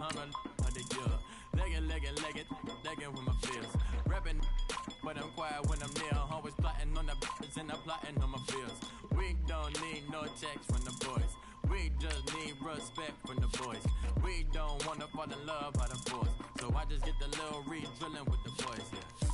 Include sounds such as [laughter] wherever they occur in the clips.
A of the year. Leg it, leg it, leg it, leg it with my fears. Rapping, but I'm quiet when I'm near. Always plotting on the bitches and I'm plotting on my fears. We don't need no checks from the boys. We just need respect from the boys. We don't wanna fall in love by the force. So I just get the little re-drilling with the boys. Yeah,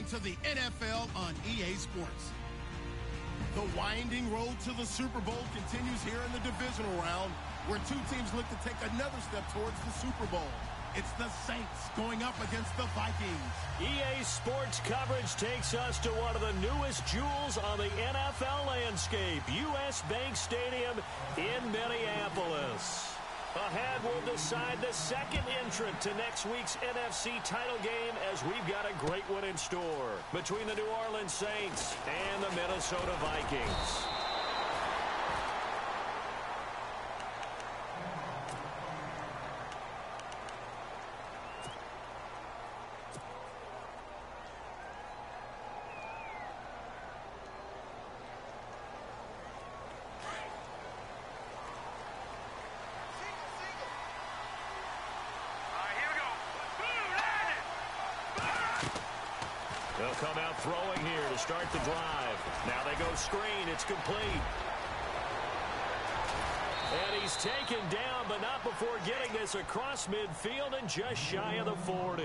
Into the NFL on EA Sports. The winding road to the Super Bowl continues here in the divisional round, where two teams look to take another step towards the Super Bowl. It's the Saints going up against the Vikings. EA Sports coverage takes us to one of the newest jewels on the NFL landscape, U.S. Bank Stadium in Minneapolis. Ahead, we'll decide the second entrant to next week's NFC title game as we've got a great one in store between the New Orleans Saints and the Minnesota Vikings. They'll come out throwing here to start the drive. Now they go screen. It's complete. And he's taken down, but not before getting this across midfield and just shy of the 40.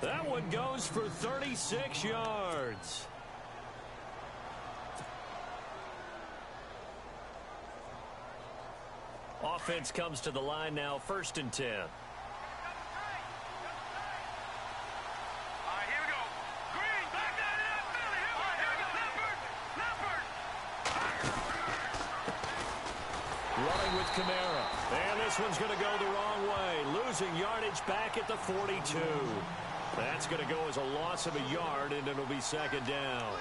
That one goes for 36 yards. Offense comes to the line now, first and 10. Running with Kamara. And this one's going to go the wrong way. Losing yardage back at the 42. That's going to go as a loss of a yard, and it'll be second down.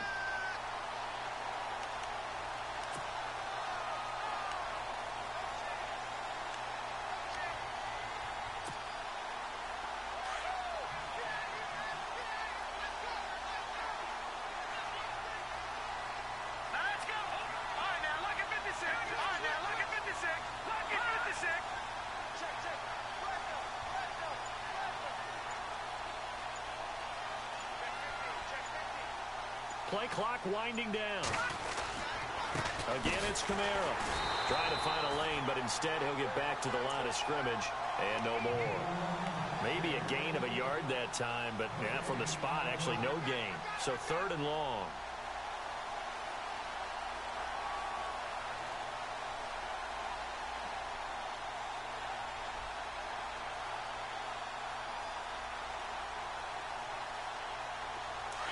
Clock winding down. Again, it's Kamara. Trying to find a lane, but instead he'll get back to the line of scrimmage and no more. Maybe a gain of a yard that time, but yeah, from the spot, actually no gain. So third and long.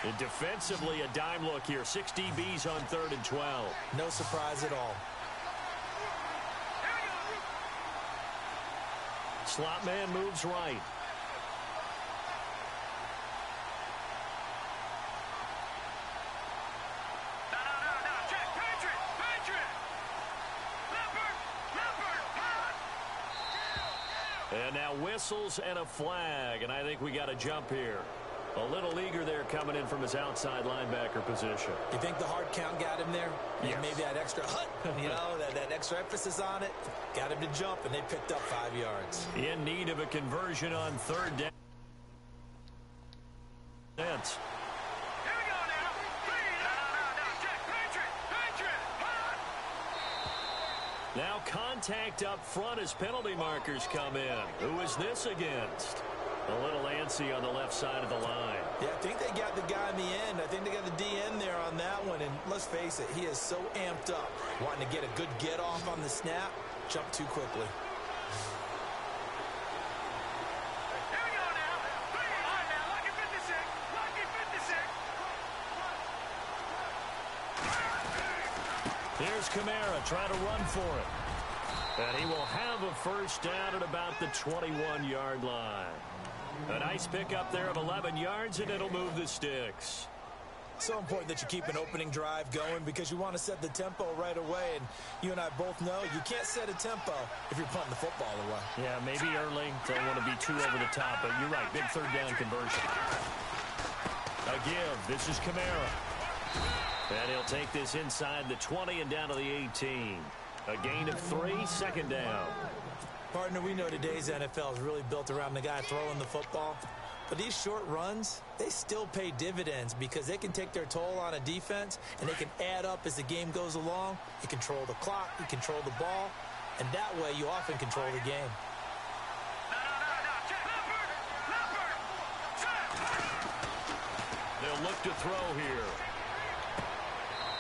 And defensively, a dime look here. Six DBs on third and 12. No surprise at all. Slot man moves right. And now whistles and a flag, and I think we got a jump here. A little eager there coming in from his outside linebacker position. You think the hard count got him there? Yes. Maybe that extra hut, you [laughs] know, that, that extra emphasis on it, got him to jump, and they picked up five yards. In need of a conversion on third down. Dance. Now contact up front as penalty markers come in. Who is this against? A little antsy on the left side of the line. Yeah, I think they got the guy in the end. I think they got the DN there on that one. And let's face it, he is so amped up. Wanting to get a good get off on the snap, jump too quickly. Here's Kamara trying to run for it. And he will have a first down at about the 21-yard line. A nice pickup there of 11 yards, and it'll move the sticks. So important that you keep an opening drive going because you want to set the tempo right away. And you and I both know you can't set a tempo if you're punting the football away. Yeah, maybe early. Don't want to be too over the top, but you're right. Big third down conversion. A give. This is Kamara. And he'll take this inside the 20 and down to the 18. A gain of three, second down. Partner, we know today's NFL is really built around the guy throwing the football. But these short runs, they still pay dividends because they can take their toll on a defense and they can add up as the game goes along. You control the clock, you control the ball, and that way you often control the game. They'll look to throw here.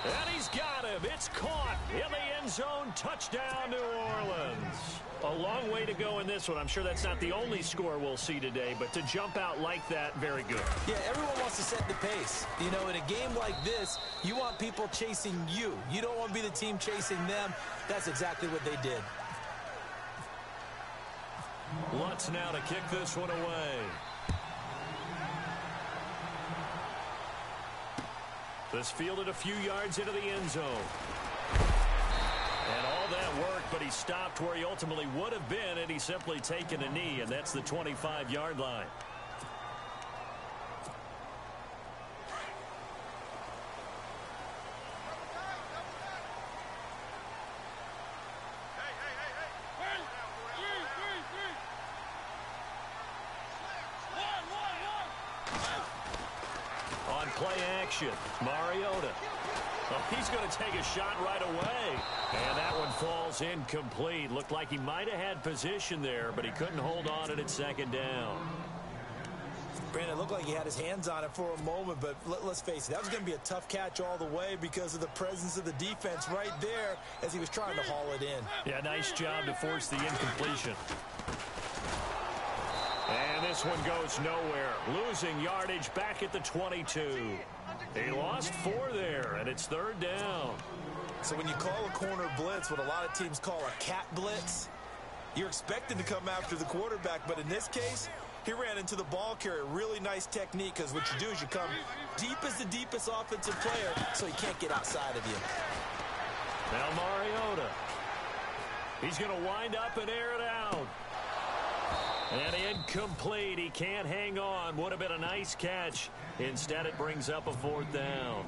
And he's got him. It's caught in the end zone. Touchdown, New Orleans. A long way to go in this one. I'm sure that's not the only score we'll see today, but to jump out like that, very good. Yeah, everyone wants to set the pace. You know, in a game like this, you want people chasing you. You don't want to be the team chasing them. That's exactly what they did. Lutz now to kick this one away. This fielded a few yards into the end zone. And all that work, but he stopped where he ultimately would have been had he simply taken a knee, and that's the 25-yard line. On play action, Mariota. Oh, he's going to take a shot right away. And that one falls incomplete. Looked like he might have had position there, but he couldn't hold on it at second down. Brandon, it looked like he had his hands on it for a moment, but let, us face it, that was going to be a tough catch all the way because of the presence of the defense right there as he was trying to haul it in. Yeah, nice job to force the incompletion. And this one goes nowhere. Losing yardage back at the 22. He lost four there, and it's third down. So when you call a corner blitz, what a lot of teams call a cat blitz, you're expected to come after the quarterback, but in this case, he ran into the ball carrier. Really nice technique because what you do is you come deep as the deepest offensive player so he can't get outside of you. Now Mariota. He's going to wind up and air it out. And incomplete. He can't hang on. Would have been a nice catch. Instead, it brings up a fourth down.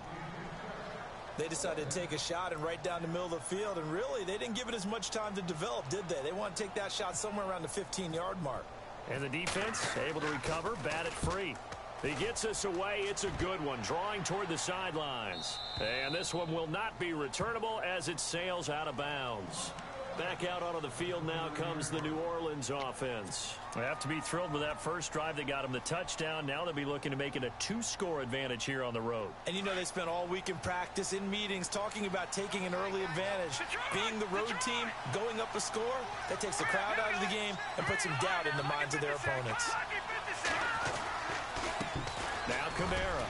They decided to take a shot and right down the middle of the field, and really, they didn't give it as much time to develop, did they? They want to take that shot somewhere around the 15-yard mark. And the defense able to recover, bat it free. He gets us away. It's a good one, drawing toward the sidelines. And this one will not be returnable as it sails out of bounds. Back out onto the field now comes the New Orleans offense. They have to be thrilled with that first drive that got them the touchdown. Now they'll be looking to make it a two-score advantage here on the road. And you know they spent all week in practice, in meetings, talking about taking an early advantage. Being the road team, going up a score, that takes the crowd out of the game and puts some doubt in the minds of their opponents. Now Kamara.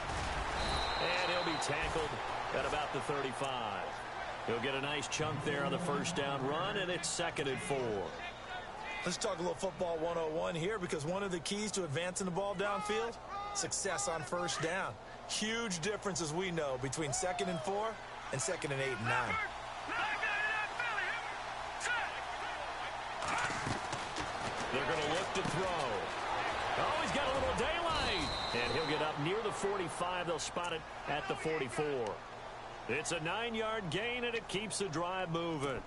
And he'll be tackled at about the 35. He'll get a nice chunk there on the first down run, and it's second and four. Let's talk a little football 101 here because one of the keys to advancing the ball downfield, success on first down. Huge difference, as we know, between second and four and second and eight and nine. They're going to look to throw. Oh, he's got a little daylight. And he'll get up near the 45. They'll spot it at the 44. It's a nine-yard gain, and it keeps the drive moving.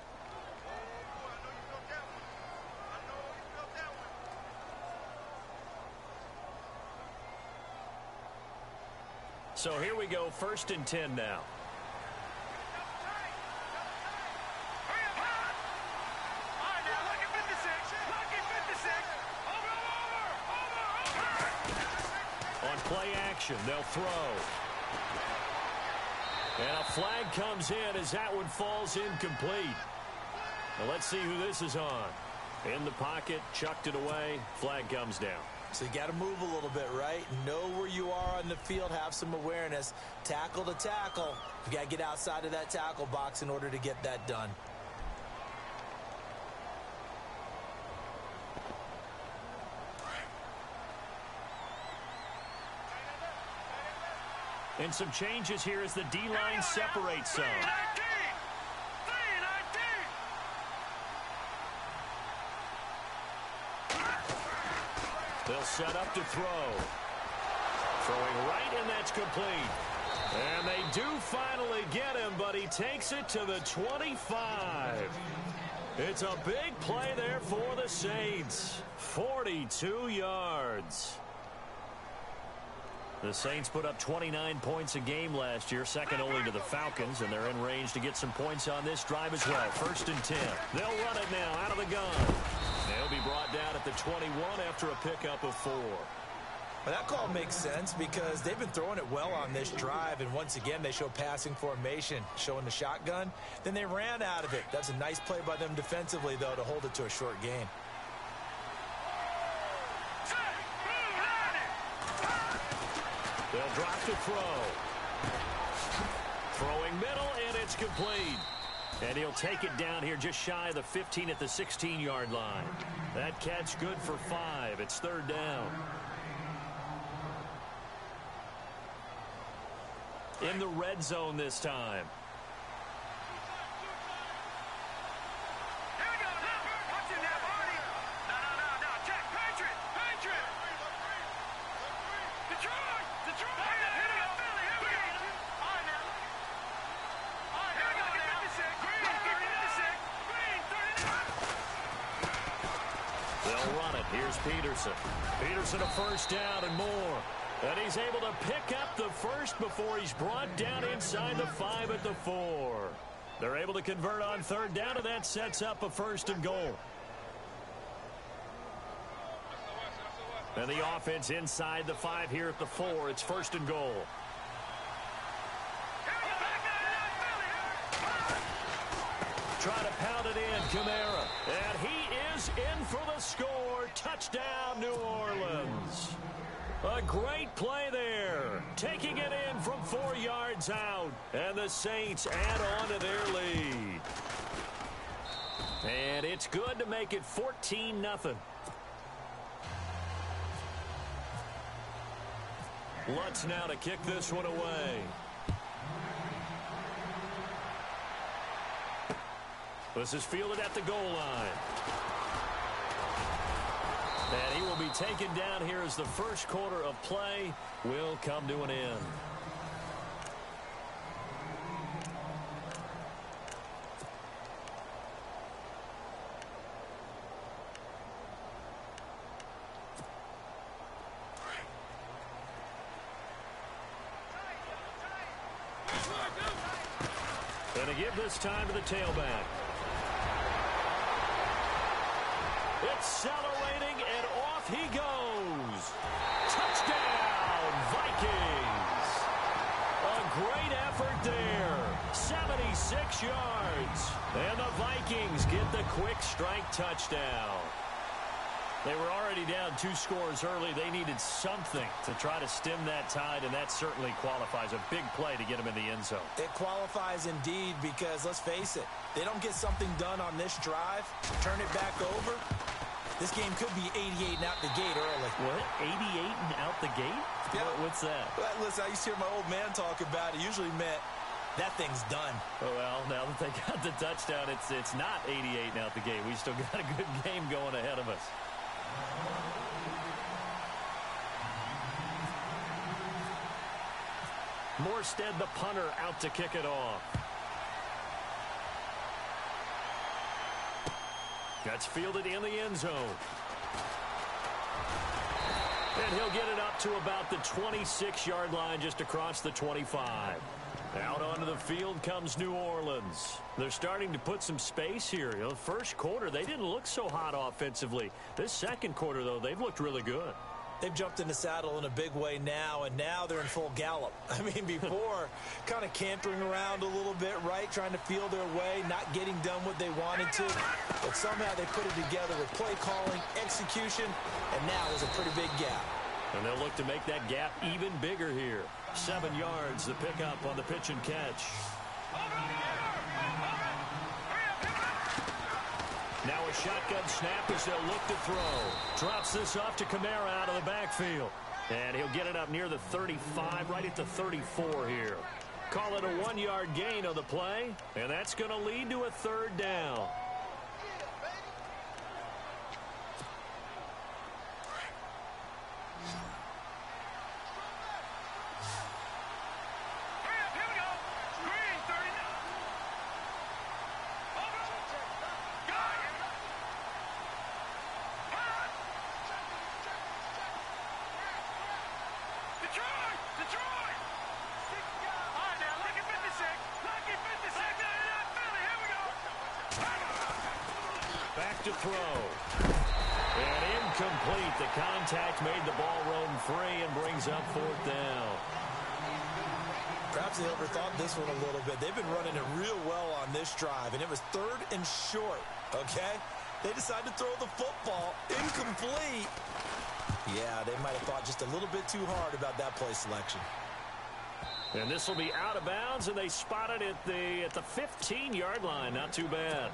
So here we go, first and ten now. On play action, they'll throw. And a flag comes in as that one falls incomplete. Now let's see who this is on. In the pocket, chucked it away, flag comes down. So you got to move a little bit, right? Know where you are on the field, have some awareness. Tackle to tackle. You got to get outside of that tackle box in order to get that done. And some changes here as the D-line separates some. They'll set up to throw. Throwing right, and that's complete. And they do finally get him, but he takes it to the 25. It's a big play there for the Saints. 42 yards. The Saints put up 29 points a game last year, second only to the Falcons, and they're in range to get some points on this drive as well. First and 10. They'll run it now out of the gun. They'll be brought down at the 21 after a pickup of four. Well, that call makes sense because they've been throwing it well on this drive, and once again, they show passing formation, showing the shotgun. Then they ran out of it. That's a nice play by them defensively, though, to hold it to a short gain. They'll drop to throw. Throwing middle, and it's complete. And he'll take it down here just shy of the 15 at the 16-yard line. That catch good for five. It's third down. In the red zone this time. Peterson. Peterson a first down and more. And he's able to pick up the first before he's brought down inside the five at the four. They're able to convert on third down, and that sets up a first and goal. And the offense inside the five here at the four. It's first and goal. Try to pound it in, Kamara. In for the score. Touchdown, New Orleans. A great play there. Taking it in from four yards out. And the Saints add on to their lead. And it's good to make it 14-0. Lutz now to kick this one away. This is fielded at the goal line. And he will be taken down here as the first quarter of play will come to an end. Going to give this time to the tailback. Accelerating, and off he goes. Touchdown, Vikings. A great effort there. 76 yards. And the Vikings get the quick strike touchdown. They were already down two scores early. They needed something to try to stem that tide, and that certainly qualifies. A big play to get them in the end zone. It qualifies indeed because, let's face it, they don't get something done on this drive, turn it back over, this game could be 88 and out the gate early. What? 88 and out the gate? Yeah. What, what's that? Well, listen, I used to hear my old man talk about it. Usually meant that thing's done. Oh, well, now that they got the touchdown, it's it's not 88 and out the gate. We still got a good game going ahead of us. Morstead, the punter, out to kick it off. That's fielded in the end zone. And he'll get it up to about the 26-yard line just across the 25. Out onto the field comes New Orleans. They're starting to put some space here. You know, first quarter, they didn't look so hot offensively. This second quarter, though, they've looked really good. They've jumped in the saddle in a big way now, and now they're in full gallop. [laughs] I mean, before, [laughs] kind of cantering around a little bit, right? Trying to feel their way, not getting done what they wanted to. But somehow they put it together with play calling, execution, and now there's a pretty big gap. And they'll look to make that gap even bigger here. Seven yards, the pickup on the pitch and catch. Shotgun snap as they'll look to throw. Drops this off to Kamara out of the backfield. And he'll get it up near the 35, right at the 34 here. Call it a one-yard gain on the play, and that's going to lead to a third down. To throw. And incomplete. The contact made the ball roam free and brings up fourth down. Perhaps they overthought this one a little bit. They've been running it real well on this drive, and it was third and short, okay? They decided to throw the football incomplete. Yeah, they might have thought just a little bit too hard about that play selection. And this will be out of bounds, and they spotted it at the at the 15-yard line. Not too bad.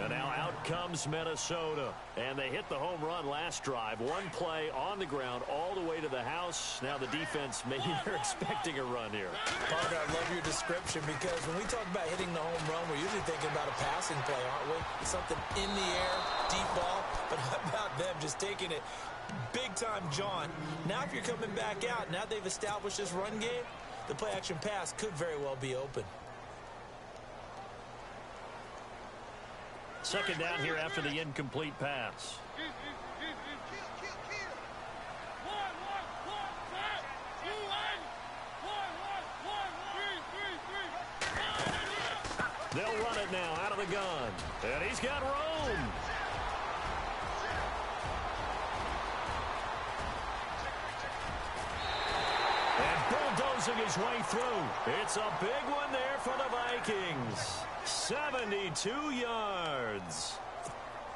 And now out comes Minnesota. And they hit the home run last drive. One play on the ground all the way to the house. Now the defense, maybe [laughs] they're expecting a run here. Parker, I love your description because when we talk about hitting the home run, we're usually thinking about a passing play, aren't we? Something in the air, deep ball. [laughs] But how about them just taking it big time, John? Now if you're coming back out, now they've established this run game, the play action pass could very well be open. Second down here after the incomplete pass. They'll run it now out of the gun. And he's got room. His way through. It's a big one there for the Vikings. 72 yards.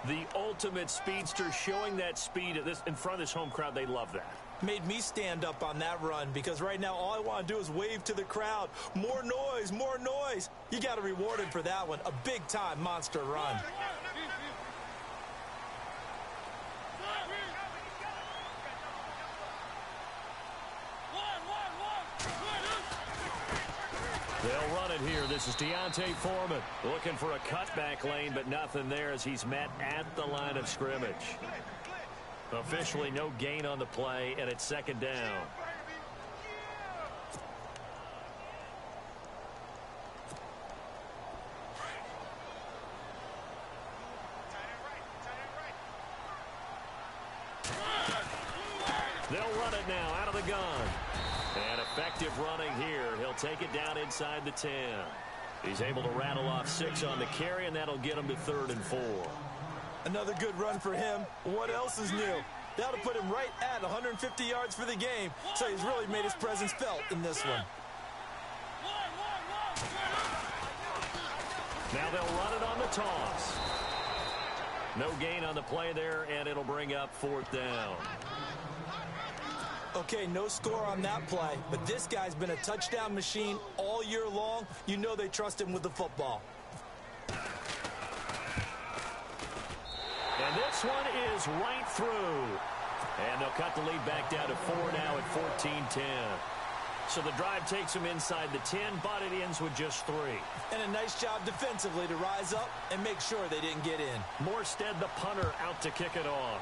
The ultimate speedster showing that speed this in front of this home crowd. They love that. Made me stand up on that run because right now all I want to do is wave to the crowd. More noise, more noise. You got to reward him for that one. A big-time monster run. They'll run it here. This is D'Onta Foreman looking for a cutback lane, but nothing there as he's met at the line of scrimmage. Officially no gain on the play, and it's second down. They'll run it now out of the gun. Effective running here. He'll take it down inside the 10. He's able to rattle off six on the carry, and that'll get him to third and four. Another good run for him. What else is new? That'll put him right at 150 yards for the game, so he's really made his presence felt in this one. Now they'll run it on the toss. No gain on the play there, and it'll bring up fourth down. Okay, no score on that play, but this guy's been a touchdown machine all year long. You know they trust him with the football. And this one is right through. And they'll cut the lead back down to four now at 14-10. So the drive takes them inside the 10, but it ends with just three. And a nice job defensively to rise up and make sure they didn't get in. Morstead, the punter, out to kick it off.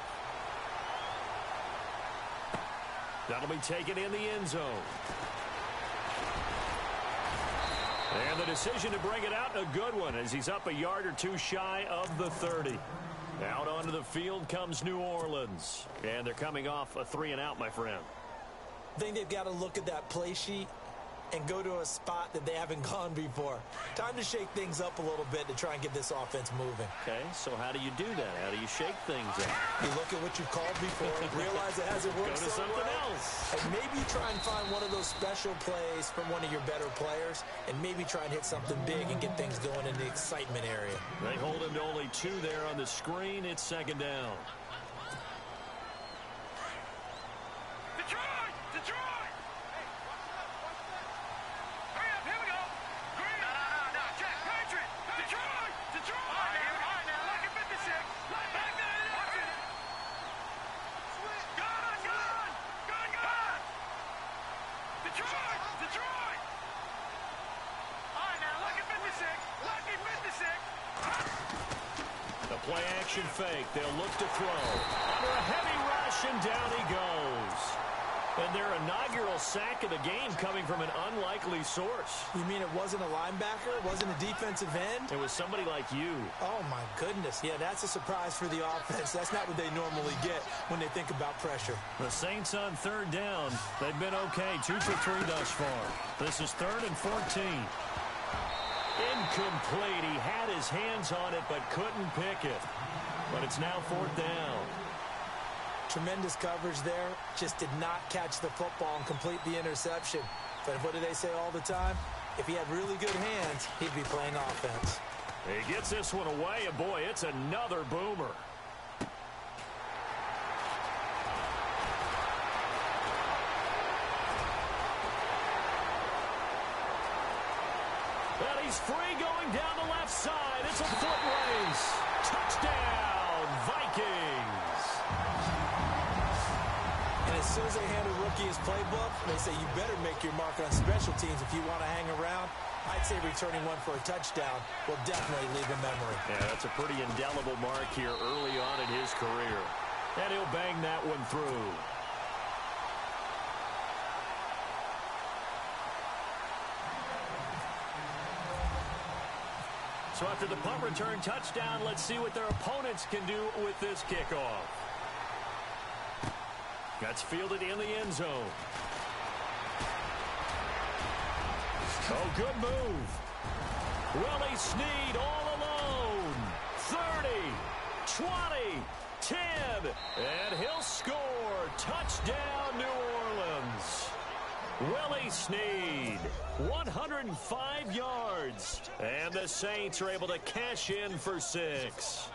That'll be taken in the end zone. And the decision to bring it out, a good one, as he's up a yard or two shy of the 30. Out onto the field comes New Orleans. And they're coming off a three and out, my friend. I think they've got to look at that play sheet and go to a spot that they haven't [laughs] gone before. Time to shake things up a little bit to try and get this offense moving. Okay, so how do you do that? How do you shake things up? You look at what you've called before, [laughs] realize it hasn't worked Go to so something well, else. and maybe try and find one of those special plays from one of your better players, and maybe try and hit something big and get things going in the excitement area. They hold him to only two there on the screen. It's second down. Fake. They'll look to throw. Under a heavy rush, and down he goes. And their inaugural sack of the game coming from an unlikely source. You mean it wasn't a linebacker? It wasn't a defensive end? It was somebody like you. Oh, my goodness. Yeah, that's a surprise for the offense. That's not what they normally get when they think about pressure. The Saints on third down. They've been okay. Two for three thus far. This is third and 14. Incomplete. He had his hands on it but couldn't pick it. But it's now fourth down. Tremendous coverage there. Just did not catch the football and complete the interception. But what do they say all the time? If he had really good hands, he'd be playing offense. He gets this one away, and boy, it's another boomer. And he's free going down the left side. It's a foot race. Soon as they hand a rookie his playbook, they say you better make your mark on special teams if you want to hang around. I'd say returning one for a touchdown will definitely leave a memory. Yeah, that's a pretty indelible mark here early on in his career. And he'll bang that one through. So after the punt return touchdown, let's see what their opponents can do with this kickoff. That's fielded in the end zone. Oh, good move. Willie Snead all alone. 30, 20, 10, and he'll score. Touchdown, New Orleans. Willie Snead, 105 yards. And the Saints are able to cash in for six.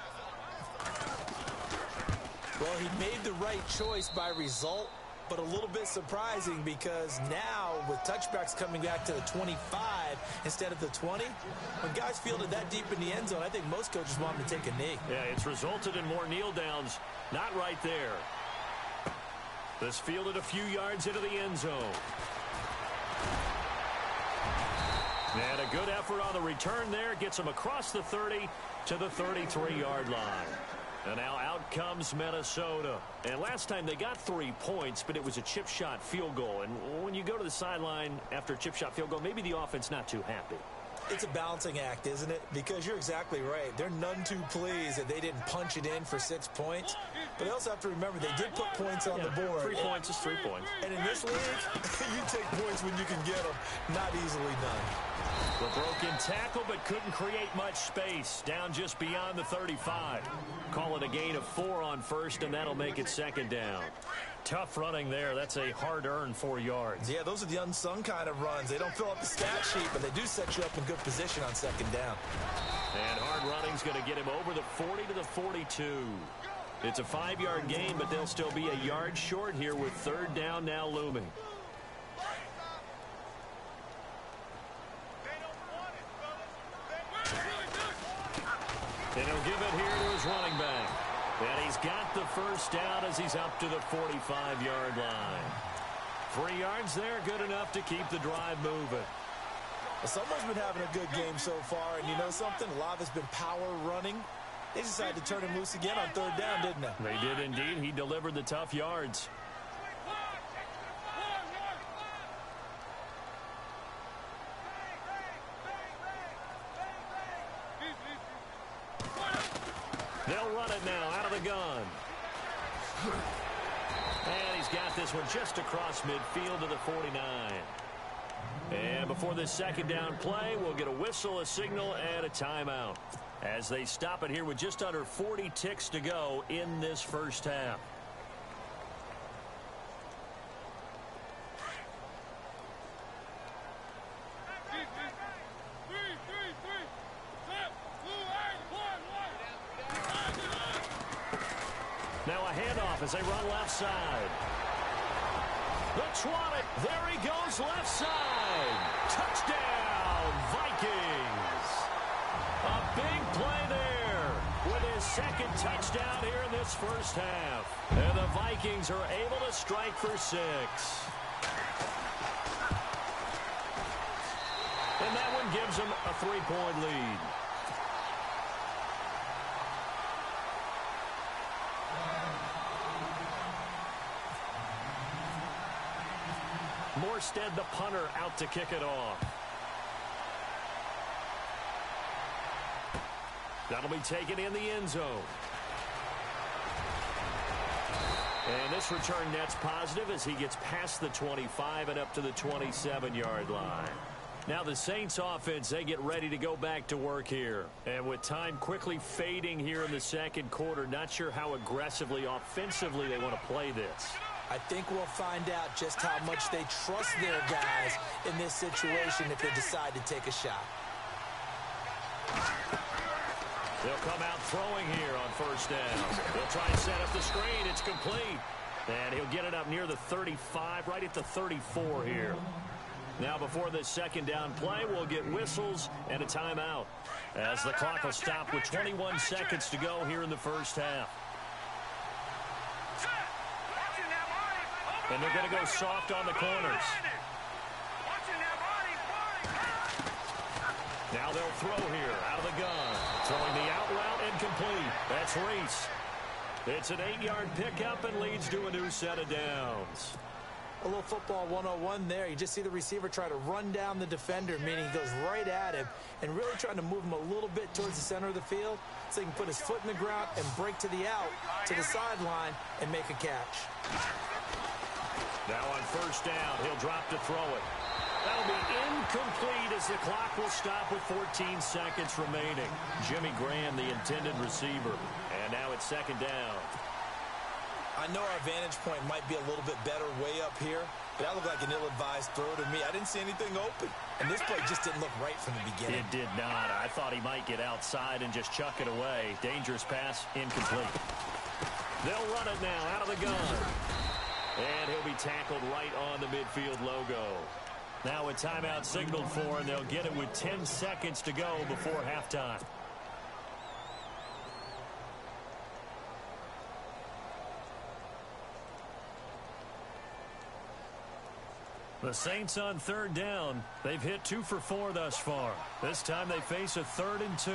Well, he made the right choice by result, but a little bit surprising because now with touchbacks coming back to the 25 instead of the 20, when guys fielded that deep in the end zone, I think most coaches want them to take a knee. Yeah, it's resulted in more kneel downs. Not right there. This fielded a few yards into the end zone. And a good effort on the return there. Gets him across the 30 to the 33-yard line. And now out comes Minnesota. And last time they got three points, but it was a chip shot field goal. And when you go to the sideline after a chip shot field goal, maybe the offense not too happy. It's a balancing act, isn't it? Because you're exactly right. They're none too pleased that they didn't punch it in for six points. But they also have to remember they did put points on the board. Three points is three points. And in this league, [laughs] you take points when you can get them, not easily done. The broken tackle, but couldn't create much space. Down just beyond the 35. Call it a gain of four on first, and that'll make it second down. Tough running there. That's a hard-earned four yards. Yeah, those are the unsung kind of runs. They don't fill up the stat sheet, but they do set you up in good position on second down. And hard running's going to get him over the 40 to the 42. It's a five-yard gain, but they'll still be a yard short here with third down now looming. And he'll give it here to his running back. And he's got the first down as he's up to the 45-yard line. Three yards there, good enough to keep the drive moving. Well, someone's been having a good game so far, and you know something? A lot of it's been power running. They decided to turn him loose again on third down, didn't they? They did indeed. He delivered the tough yards. They'll run it now out of gun. And he's got this one just across midfield to the 49. And before this second down play, we'll get a whistle, a signal, and a timeout. As they stop it here with just under 40 ticks to go in this first half. Now a handoff as they run left side. The twat. There he goes left side. Touchdown, Vikings. A big play there with his second touchdown here in this first half. And the Vikings are able to strike for six. And that one gives them a three-point lead. Morstead, the punter, out to kick it off. That'll be taken in the end zone. And this return net's positive as he gets past the 25 and up to the 27-yard line. Now the Saints offense, they get ready to go back to work here. And with time quickly fading here in the second quarter, not sure how aggressively offensively they want to play this. I think we'll find out just how much they trust their guys in this situation if they decide to take a shot. They'll come out throwing here on first down. They'll try and set up the screen. It's complete. And he'll get it up near the 35, right at the 34 here. Now before this second down play, we'll get whistles and a timeout as the clock will stop with 21 seconds to go here in the first half. And they're going to go soft on the corners. Now they'll throw here out of the gun. Throwing the out route incomplete. That's Reese. It's an eight-yard pickup and leads to a new set of downs. A little football 101 there. You just see the receiver try to run down the defender, meaning he goes right at him and really trying to move him a little bit towards the center of the field so he can put his foot in the ground and break to the out, to the sideline, and make a catch. Now on first down, he'll drop to throw it. That'll be incomplete as the clock will stop with 14 seconds remaining. Jimmy Graham, the intended receiver. And now it's second down. I know our vantage point might be a little bit better way up here, but that looked like an ill-advised throw to me. I didn't see anything open. And this play just didn't look right from the beginning. It did not. I thought he might get outside and just chuck it away. Dangerous pass, incomplete. They'll run it now out of the gun. And he'll be tackled right on the midfield logo. Now a timeout signaled for, and they'll get it with 10 seconds to go before halftime. The Saints on third down. They've hit two for four thus far. This time they face a third and two.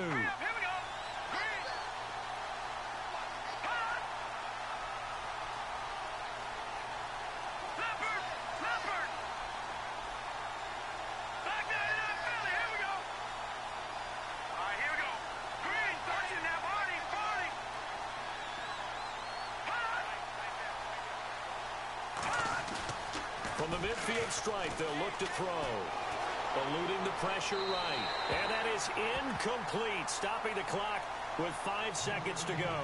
From the midfield stripe, they'll look to throw. Eluding the pressure right. And that is incomplete, stopping the clock with five seconds to go.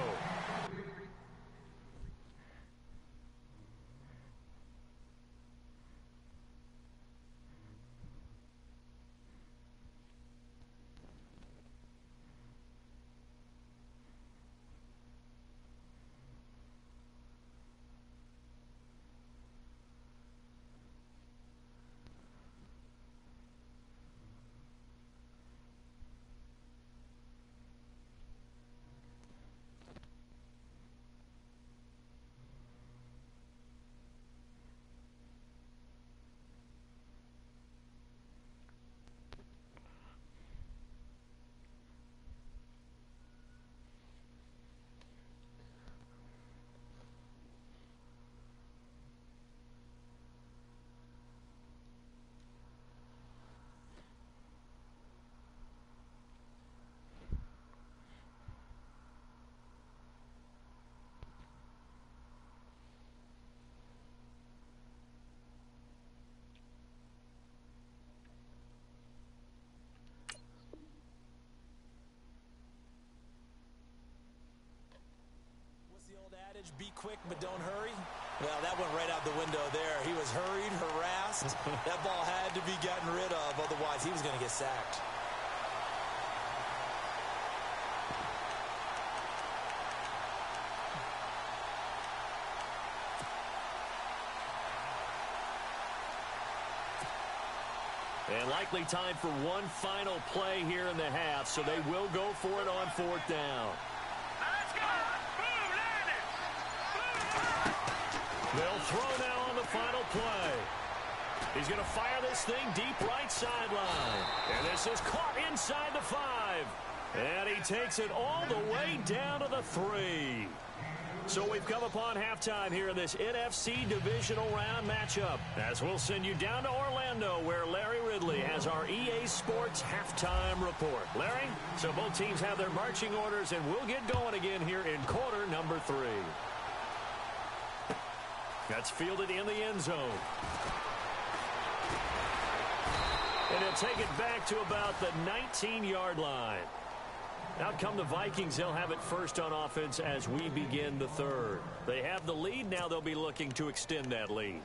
Adage, be quick but don't hurry? Well, that went right out the window there. He was hurried, harassed. [laughs] that ball had to be gotten rid of, otherwise he was going to get sacked. And likely time for one final play here in the half, so they will go for it on fourth down. Let's go! Boom, landed! Boom! They'll throw now on the final play. He's going to fire this thing deep right sideline. And this is caught inside the five. And he takes it all the way down to the three. So we've come upon halftime here in this NFC divisional round matchup. As we'll send you down to Orlando where Larry Ridley has our EA Sports halftime report. Larry, so both teams have their marching orders and we'll get going again here in quarter number three. That's fielded in the end zone. And he'll take it back to about the 19-yard line. Out come the Vikings. They'll have it first on offense as we begin the third. They have the lead. Now they'll be looking to extend that lead.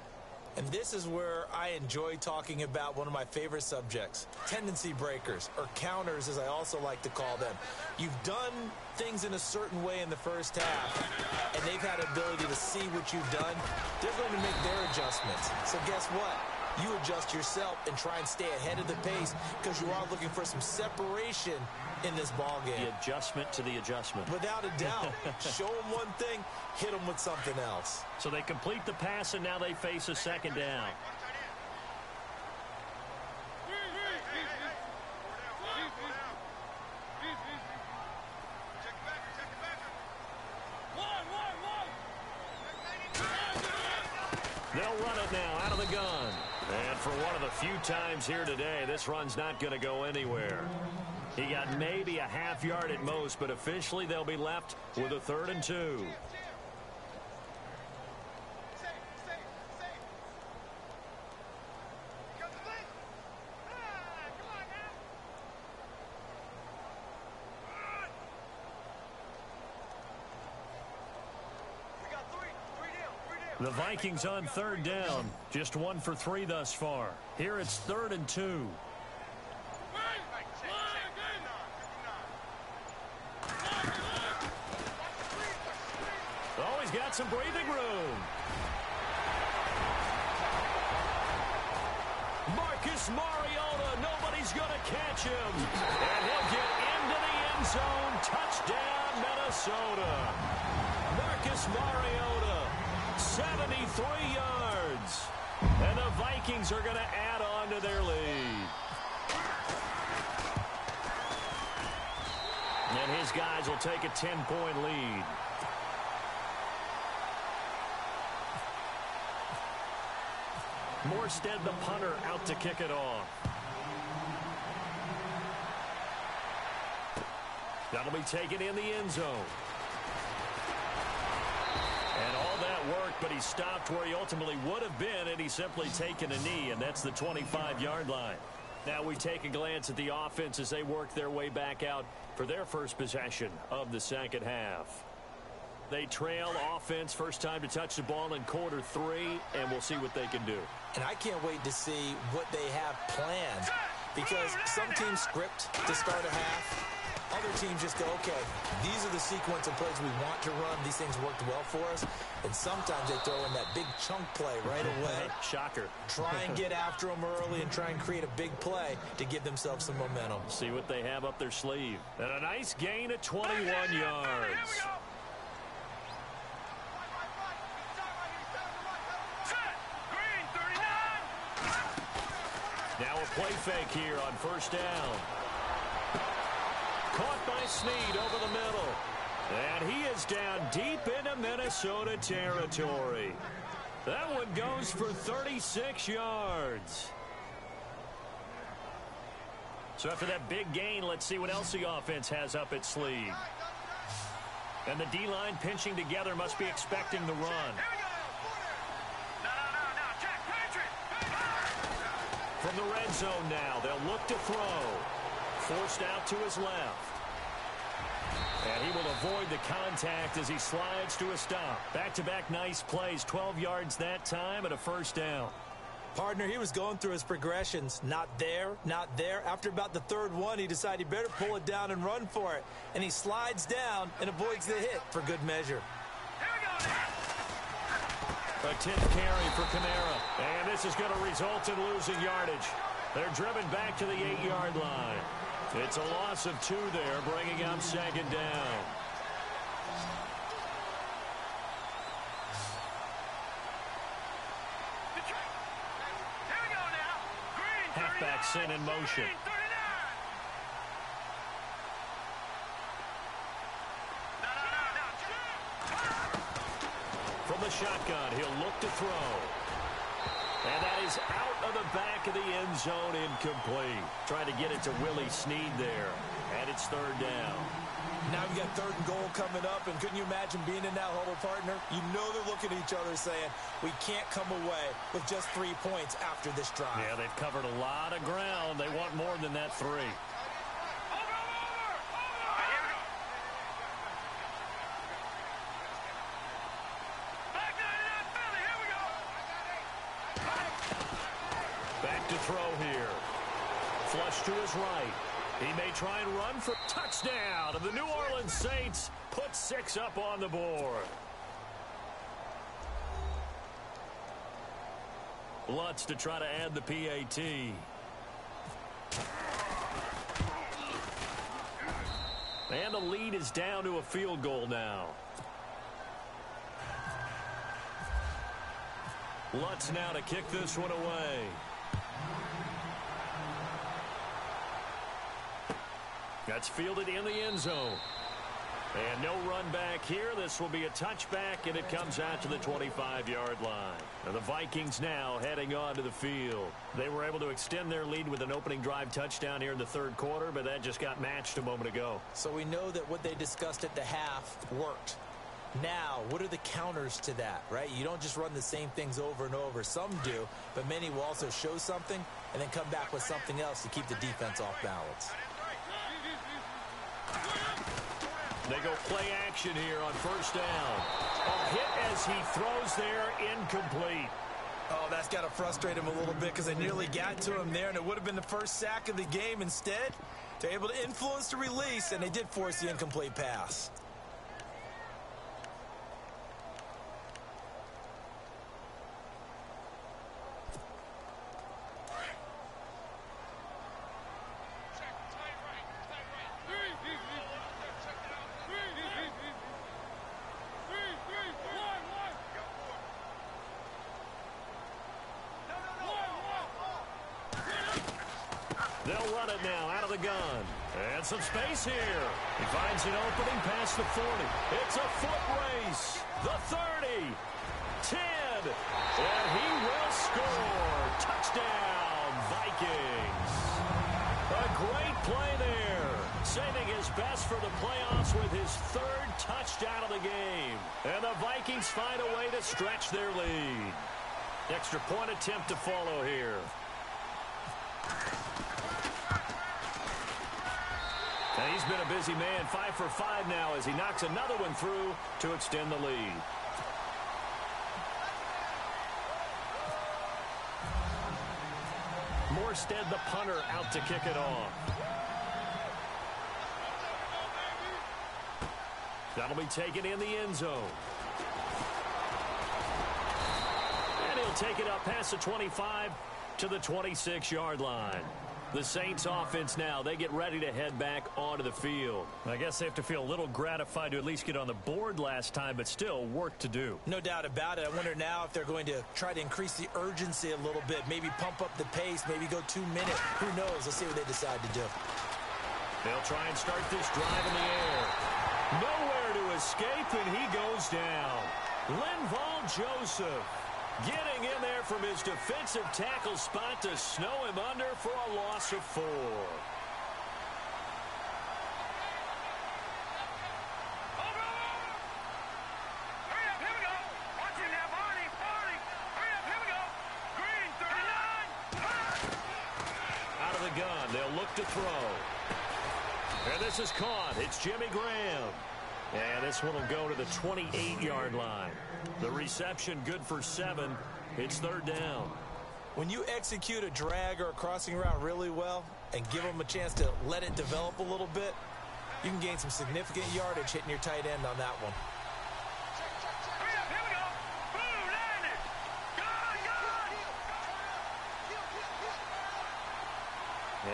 And this is where I enjoy talking about one of my favorite subjects, tendency breakers, or counters as I also like to call them. You've done things in a certain way in the first half, and they've had ability to see what you've done. They're going to make their adjustments. So guess what? You adjust yourself and try and stay ahead of the pace because you are looking for some separation in this ball game. The adjustment to the adjustment. Without a doubt. [laughs] Show them one thing, hit them with something else. So they complete the pass, and now they face a second down. They'll run it now out of the gun. And for one of the few times here today, this run's not going to go anywhere. He got maybe a half yard at most, but officially they'll be left with a third and two. The Vikings on third down. Just one for three thus far. Here it's third and two. Oh, he's got some breathing room. Marcus Mariota, nobody's going to catch him. And he'll get into the end zone. Touchdown, Minnesota. Marcus Mariota, 73 yards. And the Vikings are going to add on to their lead. And his guys will take a 10-point lead. Morstead, the punter, out to kick it off. That'll be taken in the end zone. But he stopped where he ultimately would have been, and he simply taken a knee, and that's the 25-yard line. Now we take a glance at the offense as they work their way back out for their first possession of the second half. They trail offense first time to touch the ball in quarter three, and we'll see what they can do. And I can't wait to see what they have planned because some teams script to start a half. Other teams just go, okay, these are the sequence of plays we want to run. These things worked well for us. And sometimes they throw in that big chunk play right [laughs] away. Shocker. Try and get [laughs] after them early and try and create a big play to give themselves some momentum. See what they have up their sleeve. And a nice gain of 21 yards. Now a play fake here on first down. Caught by Snead over the middle. And he is down deep into Minnesota territory. That one goes for 36 yards. So after that big gain, let's see what else the offense has up its sleeve. And the D-line pinching together must be expecting the run. From the red zone now, they'll look to throw. Forced out to his left. And he will avoid the contact as he slides to a stop. Back-to-back -back nice plays, 12 yards that time and a first down. Partner, he was going through his progressions. Not there, not there. After about the third one, he decided he better pull it down and run for it. And he slides down and avoids the hit for good measure. A 10th carry for Kamara. And this is going to result in losing yardage. They're driven back to the eight-yard line. It's a loss of two there, bringing up second down. Halfback sent in motion. From the shotgun, he'll look to throw. And that is out of the back of the end zone, incomplete. Trying to get it to Willie Snead there. And it's third down. Now we've got third and goal coming up, and couldn't you imagine being in that huddle, partner? You know they're looking at each other saying, we can't come away with just three points after this drive. Yeah, they've covered a lot of ground. They want more than that three. Back to throw here. Flush to his right. He may try and run for touchdown. And the New Orleans Saints put six up on the board. Lutz to try to add the PAT. And the lead is down to a field goal now. Lutz now to kick this one away. That's fielded in the end zone. And no run back here. This will be a touchback, and it comes out to the 25-yard line. And the Vikings now heading on to the field. They were able to extend their lead with an opening drive touchdown here in the third quarter, but that just got matched a moment ago. So we know that what they discussed at the half worked. Now, what are the counters to that, right? You don't just run the same things over and over. Some do, but many will also show something and then come back with something else to keep the defense off balance. They go play action here on first down. A hit as he throws there, incomplete. Oh, that's got to frustrate him a little bit because they nearly got to him there, and it would have been the first sack of the game. Instead, they're able to influence the release, and they did force the incomplete pass. They'll run it now out of the gun. Some space here. He finds an opening past the 40. It's a foot race. The 30. 10. And he will score. Touchdown, Vikings. A great play there. Saving his best for the playoffs with his third touchdown of the game. And the Vikings find a way to stretch their lead. Extra point attempt to follow here. And he's been a busy man, five for five now as he knocks another one through to extend the lead. Morstead, the punter, out to kick it off. That'll be taken in the end zone. And he'll take it up past the 25 to the 26-yard line. The Saints offense now, they get ready to head back onto the field. I guess they have to feel a little gratified to at least get on the board last time, but still work to do. No doubt about it. I wonder now if they're going to try to increase the urgency a little bit, maybe pump up the pace, maybe go two minutes. Who knows? Let's see what they decide to do. They'll try and start this drive in the air. Nowhere to escape, and he goes down. Linval Joseph getting in there from his defensive tackle spot to snow him under for a loss of four. Out of the gun, they'll look to throw. And this is caught. It's Jimmy Graham. And this one will go to the 28-yard line. The reception good for seven. It's third down. When you execute a drag or a crossing route really well and give them a chance to let it develop a little bit, you can gain some significant yardage hitting your tight end on that one. Here we go. Boom, landed. Gone, gone.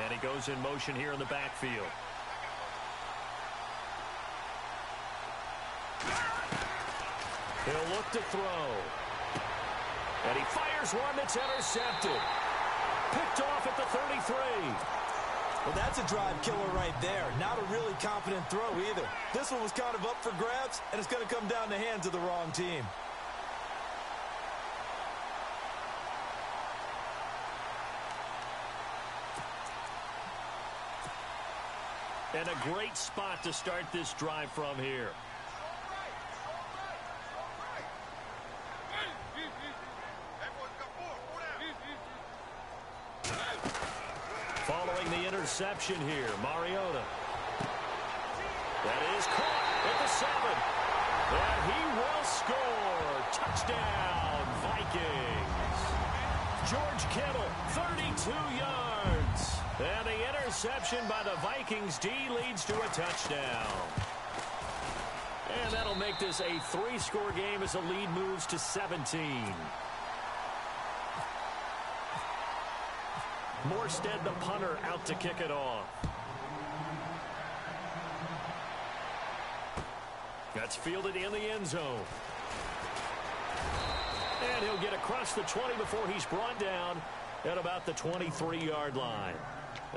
And he goes in motion here in the backfield. He'll look to throw. And he fires one that's intercepted. Picked off at the 33. Well, that's a drive killer right there. Not a really confident throw either. This one was kind of up for grabs, and it's going to come down the hands of the wrong team. And a great spot to start this drive from here. Following the interception here, Mariota. That is caught at the seven. And he will score. Touchdown, Vikings. George Kittle, 32 yards. And the interception by the Vikings D leads to a touchdown. And that'll make this a three-score game as the lead moves to 17. Morstead, the punter, out to kick it off. That's fielded in the end zone. And he'll get across the 20 before he's brought down at about the 23-yard line.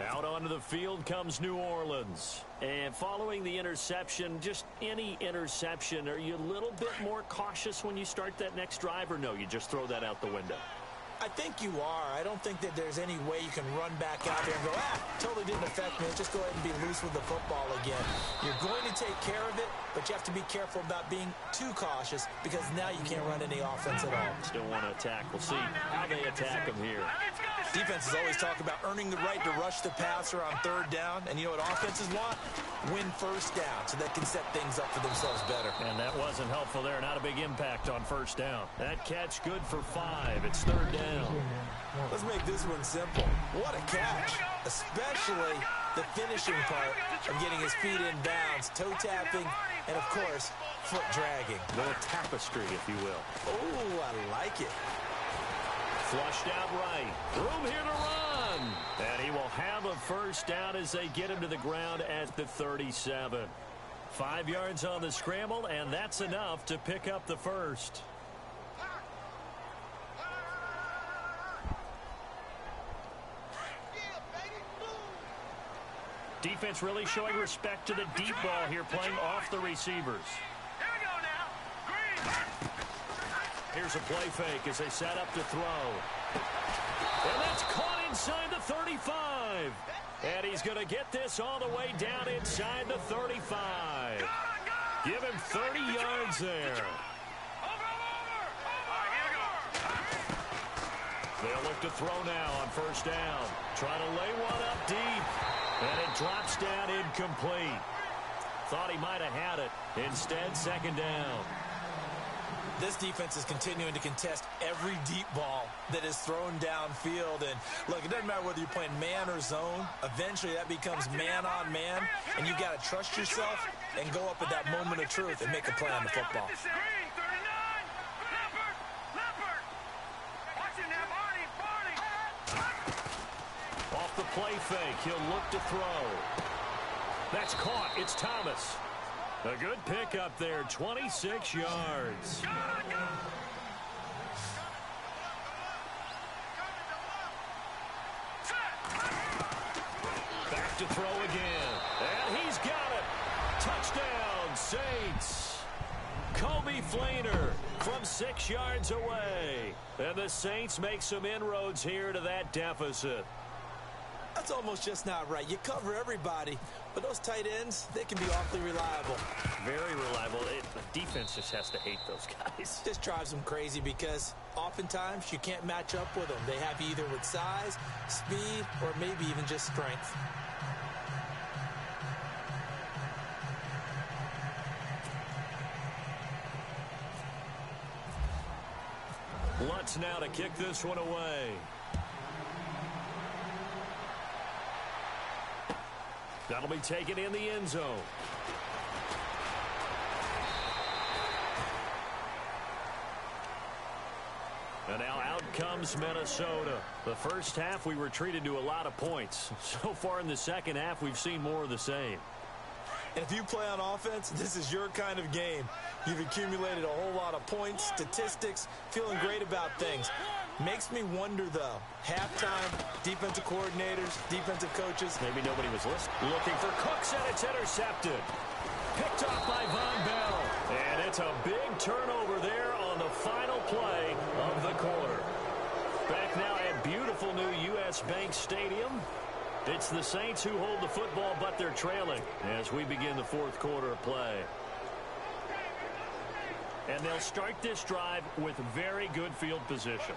Out onto the field comes New Orleans. And following the interception, just any interception, are you a little bit more cautious when you start that next drive, or no, you just throw that out the window? I think you are. I don't think that there's any way you can run back out there and go, ah, totally didn't affect me. Just go ahead and be loose with the football again. You're going to take care of it, but you have to be careful about being too cautious because now you can't run any offense at all. Still want to attack. We'll see how they attack him here. Defenses always talk about earning the right to rush the passer on third down. And you know what offenses want? Win first down so they can set things up for themselves better. And that wasn't helpful there. Not a big impact on first down. That catch good for five. It's third down. Let's make this one simple. What a catch. Especially the finishing part of getting his feet in bounds, toe tapping, and of course, foot dragging. little tapestry, if you will. Oh, I like it. Flushed out right. Room here to run. And he will have a first down as they get him to the ground at the 37. Five yards on the scramble, and that's enough to pick up the first. Defense really showing respect to the deep ball here, playing off the receivers. Here we go now. Green. Here's a play fake as they set up to throw. And that's caught inside the 35. And he's going to get this all the way down inside the 35. Give him 30 yards there. They'll look to throw now on first down. Try to lay one up deep. And it drops down incomplete. Thought he might have had it. Instead, second down. This defense is continuing to contest every deep ball that is thrown downfield. And look, it doesn't matter whether you're playing man or zone. Eventually, that becomes man on man, and you got to trust yourself and go up at that moment of truth and make a play on the football. Green, 39. Leopard, Leopard. Watch it Barney, Barney. Off the play fake, he'll look to throw. That's caught. It's Thomas. A good pick up there, 26 yards. Back to throw again. And he's got it. Touchdown, Saints. Coby Fleener from six yards away. And the Saints make some inroads here to that deficit. That's almost just not right. You cover everybody, but those tight ends, they can be awfully reliable. Very reliable. It, the defense just has to hate those guys. [laughs] Just drives them crazy because oftentimes you can't match up with them. They have either with size, speed, or maybe even just strength. Lutz now to kick this one away. That'll be taken in the end zone. And now out comes Minnesota. The first half, we were treated to a lot of points. [laughs] So far in the second half, we've seen more of the same. if you play on offense, this is your kind of game. You've accumulated a whole lot of points, statistics, feeling great about things. Makes me wonder, though, halftime, defensive coordinators, defensive coaches. Maybe nobody was listening. Looking for Cooks, and it's intercepted. Picked off by Vonn Bell. And it's a big turnover there on the final play of the quarter. Back now at beautiful new U.S. Bank Stadium. It's the Saints who hold the football, but they're trailing as we begin the fourth quarter of play. And they'll start this drive with very good field position.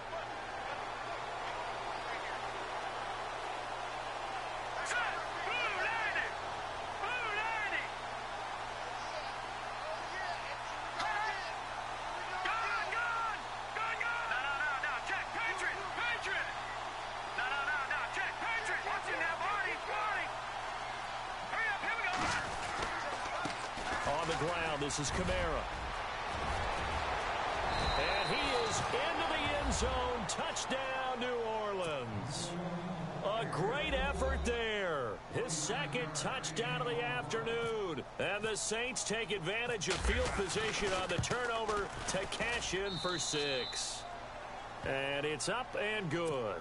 This is Kamara. And he is into the end zone. Touchdown, New Orleans. A great effort there. His second touchdown of the afternoon. And the Saints take advantage of field position on the turnover to cash in for six. And it's up and good.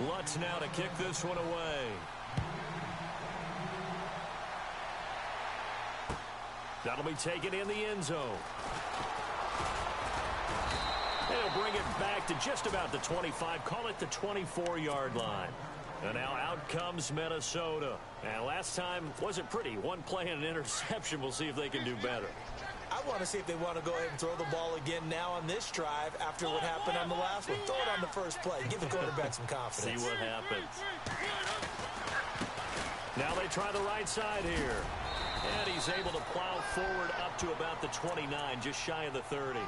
Lutz now to kick this one away. That'll be taken in the end zone. They'll bring it back to just about the 25. Call it the 24-yard line. And now out comes Minnesota. And last time wasn't pretty. One play and an interception. We'll see if they can do better. I want to see if they want to go ahead and throw the ball again now on this drive after what happened on the last one. Throw it on the first play. Give the quarterback some confidence. See what happens. Now they try the right side here. And he's able to plow forward up to about the 29, just shy of the 30.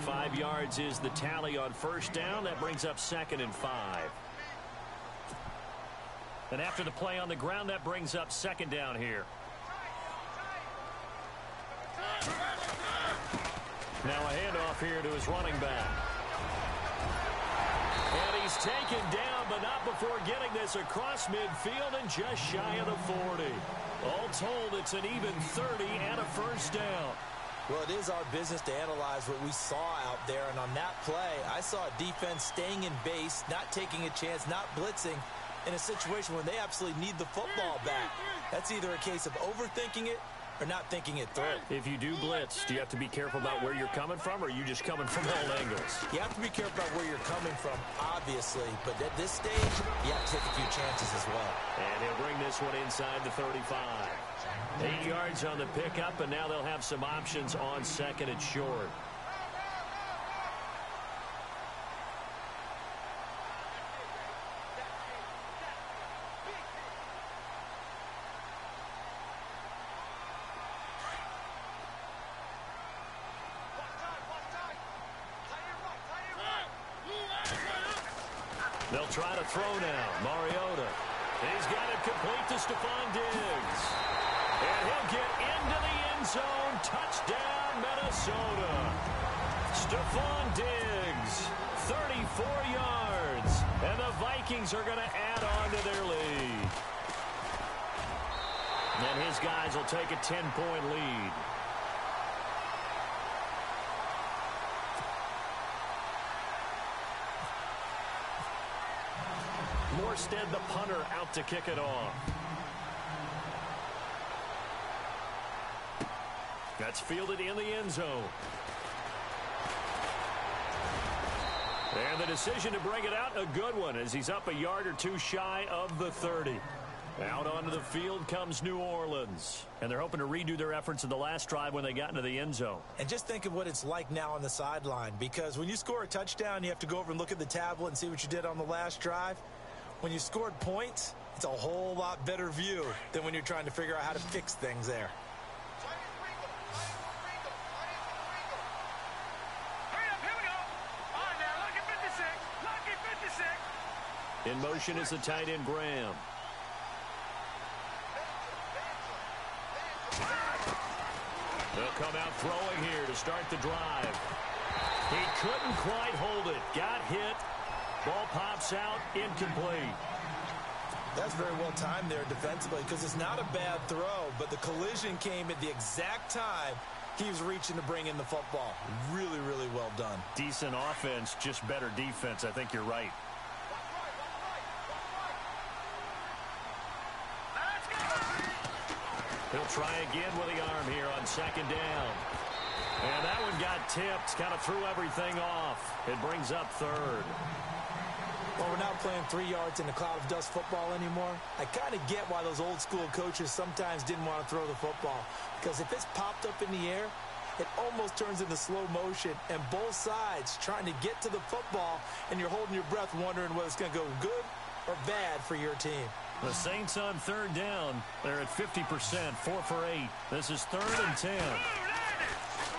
Five yards is the tally on first down. That brings up second and five. And after the play on the ground, that brings up second down here. Now a handoff here to his running back. He's taken down, but not before getting this across midfield and just shy of the 40. All told, it's an even 30 and a first down. Well, it is our business to analyze what we saw out there. And on that play, I saw a defense staying in base, not taking a chance, not blitzing in a situation where they absolutely need the football back. That's either a case of overthinking it or not thinking it through. If you do blitz, do you have to be careful about where you're coming from, or are you just coming from all angles? You have to be careful about where you're coming from, obviously. But at this stage, you have to take a few chances as well. And he'll bring this one inside the 35. Eight yards on the pickup, and now they'll have some options on second and short. They'll try to throw now. Mariota. He's got it complete to Stefon Diggs. And he'll get into the end zone. Touchdown, Minnesota. Stefon Diggs, 34 yards. And the Vikings are going to add on to their lead. And his guys will take a 10-point lead. Morstead, the punter, out to kick it off. That's fielded in the end zone. And the decision to bring it out, a good one, as he's up a yard or two shy of the 30. Out onto the field comes New Orleans. And they're hoping to redo their efforts in the last drive when they got into the end zone. And just think of what it's like now on the sideline. Because when you score a touchdown, you have to go over and look at the tablet and see what you did on the last drive. When you scored points, it's a whole lot better view than when you're trying to figure out how to fix things there. In motion is the tight end, Graham. They'll come out throwing here to start the drive. He couldn't quite hold it. Got hit. Ball pops out. Incomplete. That's very well timed there defensively because it's not a bad throw, but the collision came at the exact time he was reaching to bring in the football. Really, really well done. Decent offense, just better defense. I think you're right. He'll try again with the arm here on second down. And that one got tipped, kind of threw everything off. It brings up third. Well, we're not playing three yards in a cloud of dust football anymore. I kind of get why those old school coaches sometimes didn't want to throw the football. Because if it's popped up in the air, it almost turns into slow motion. And both sides trying to get to the football, and you're holding your breath wondering whether it's going to go good or bad for your team. The Saints on third down. They're at 50%, four for eight. This is third and 10.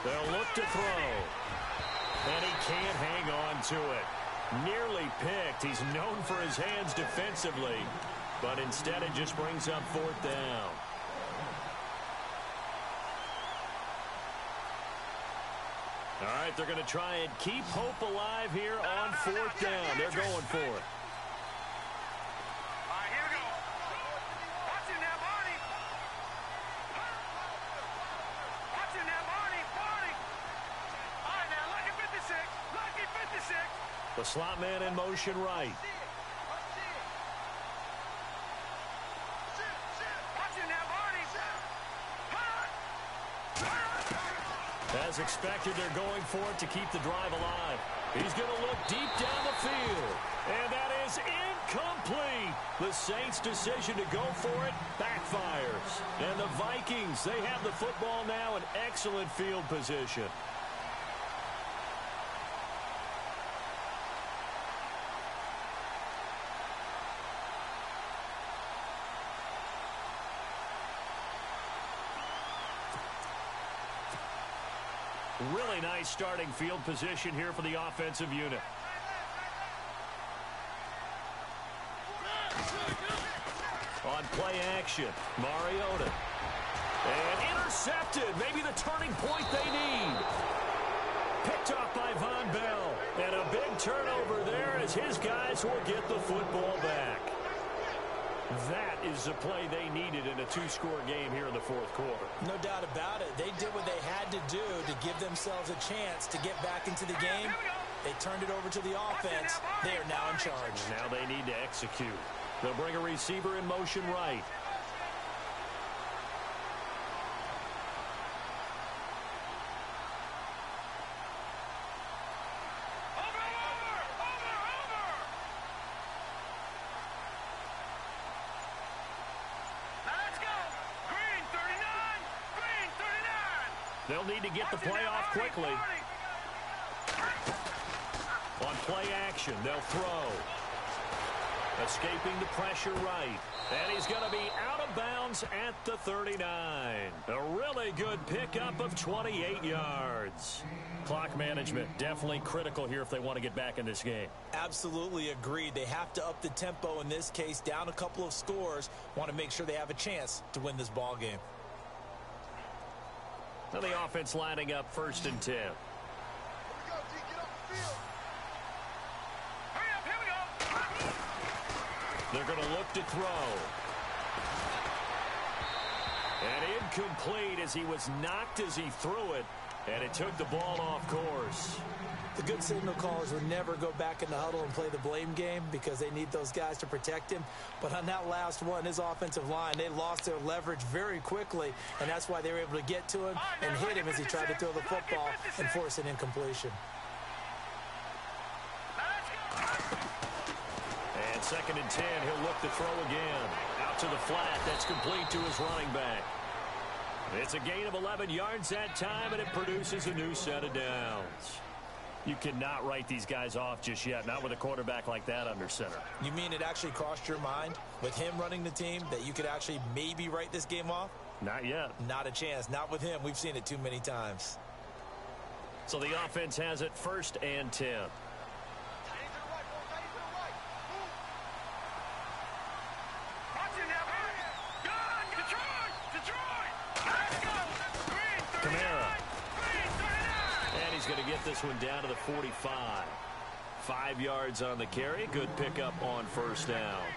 They'll look to throw. And he can't hang on to it. Nearly picked. He's known for his hands defensively. But instead it just brings up fourth down. All right, they're going to try and keep hope alive here on fourth down. They're going for it. The slot man in motion right. As expected, they're going for it to keep the drive alive. He's going to look deep down the field. And that is incomplete. The Saints' decision to go for it backfires. And the Vikings, they have the football now in excellent field position. Really nice starting field position here for the offensive unit. On play action, Mariota. And intercepted. Maybe the turning point they need. Picked off by Vonn Bell. And a big turnover there as his guys will get the football back. That is the play they needed in a two-score game here in the fourth quarter. No doubt about it. They did what they had to do to give themselves a chance to get back into the game. They turned it over to the offense. They are now in charge. Now they need to execute. They'll bring a receiver in motion right. Over, over, over, over. Now let's go. Green 39. Green 39. They'll need to get the play off quickly. On play action, they'll throw. Escaping the pressure right. And he's going to be out of bounds at the 39. A really good pickup of 28 yards. Clock management definitely critical here if they want to get back in this game. Absolutely agreed. They have to up the tempo in this case, down a couple of scores. Want to make sure they have a chance to win this ball game. Now the offense lining up first and 10. Hurry up, here we go. They're going to look to throw. And incomplete as he was knocked as he threw it. And it took the ball off course. The good signal callers would never go back in the huddle and play the blame game because they need those guys to protect him. But on that last one, his offensive line, they lost their leverage very quickly, and that's why they were able to get to him and hit him as he tried to throw the football and force an incompletion. Now let's go. And second and 10, he'll look to throw again. Out to the flat. That's complete to his running back. It's a gain of 11 yards that time, and it produces a new set of downs. You cannot write these guys off just yet, not with a quarterback like that under center. You mean it actually crossed your mind with him running the team that you could actually maybe write this game off? Not yet. Not a chance. Not with him. We've seen it too many times. So the offense has it first and 10. going to get this one down to the 45. Five yards on the carry. Good pickup on first down. [laughs]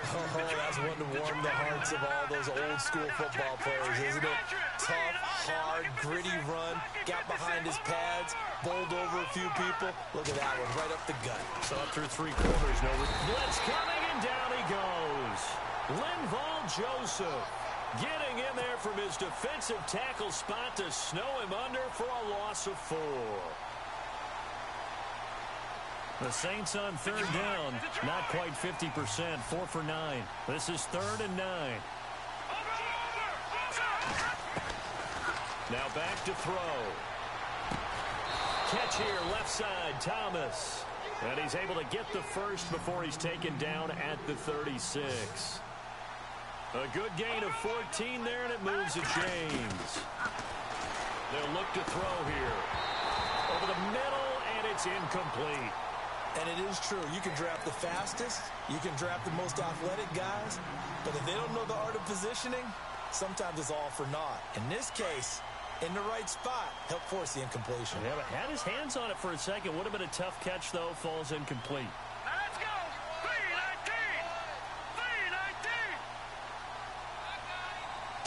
Oh, that's one to warm the hearts of all those old school football players, isn't it? Tough, hard, gritty run. Got behind his pads, bowled over a few people. Look at that one, right up the gut. So up through three quarters, no blitz coming, and down he goes. Linval Joseph getting in there from his defensive tackle spot to snow him under for a loss of four. The Saints on third down. Not quite 50%. Four for nine. This is third and nine. Now back to throw. Catch here, left side, Thomas. And he's able to get the first before he's taken down at the 36. A good gain of 14 there, and it moves to James. They'll look to throw here. Over the middle, and it's incomplete. And it is true. You can draft the fastest. You can draft the most athletic guys. But if they don't know the art of positioning, sometimes it's all for naught. In this case, in the right spot, help force the incompletion. Yeah, but had his hands on it for a second. Would have been a tough catch, though. Falls incomplete. Let's go. 319.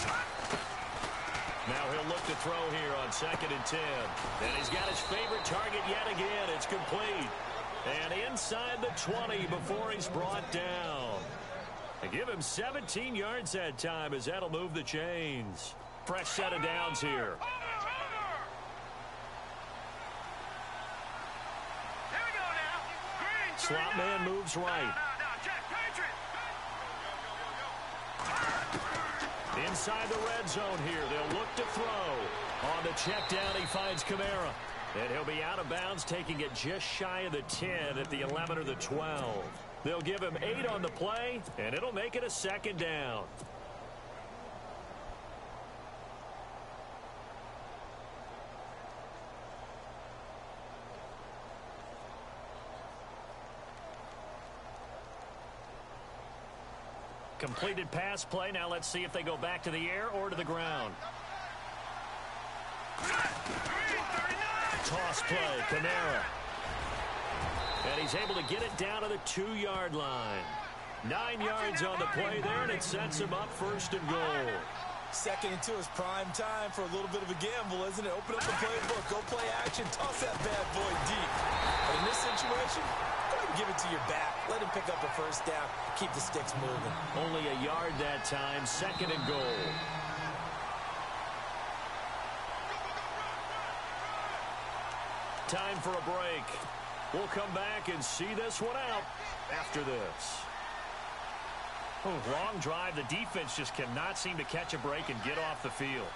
319. Now he'll look to throw here on second and 10. And he's got his favorite target yet again. It's complete. And inside the 20 before he's brought down. They give him 17 yards that time as that'll move the chains. Fresh set of downs here. Here we go now. Green. Slot man moves right. Now, now, check. Patriot. Inside the red zone here. They'll look to throw. On the check down, he finds Kamara. And he'll be out of bounds, taking it just shy of the 10 at the 11 or the 12. They'll give him 8 on the play, and it'll make it a second down. Completed pass play. Now let's see if they go back to the air or to the ground. Toss play, Kamara. And he's able to get it down to the two-yard line. Nine yards on the play there, and it sets him up first and goal. Second and two is prime time for a little bit of a gamble, isn't it? Open up the playbook, go play action, toss that bad boy deep. But in this situation, go ahead and give it to your back. Let him pick up a first down, keep the sticks moving. Only a yard that time, second and goal. Time for a break. We'll come back and see this one out after this. Long drive. The defense just cannot seem to catch a break and get off the field.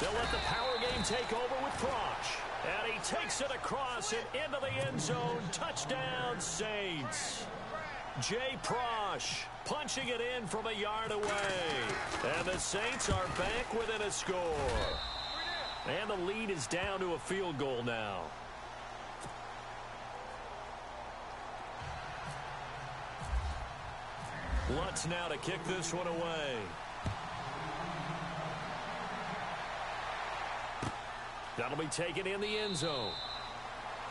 They'll let the power game take over with Prosh. And he takes it across and into the end zone. Touchdown, Saints. Jay Prosh punching it in from a yard away. And the Saints are back within a score. And the lead is down to a field goal now. Lutz now to kick this one away. That'll be taken in the end zone.